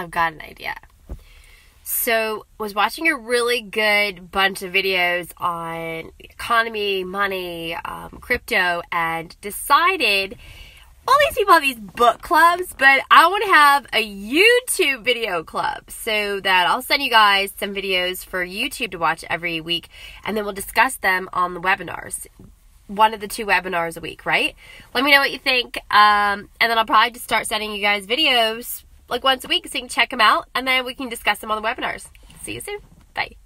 I've got an idea. So, was watching a really good bunch of videos on economy, money, um, crypto, and decided all these people have these book clubs, but I want to have a YouTube video club so that I'll send you guys some videos for YouTube to watch every week, and then we'll discuss them on the webinars. One of the two webinars a week, right? Let me know what you think, um, and then I'll probably just start sending you guys videos like once a week so you can check them out, and then we can discuss them on the webinars. See you soon. Bye.